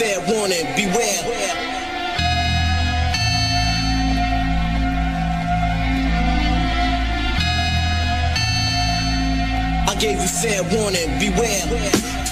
fair warning, beware. I gave you fair warning, beware.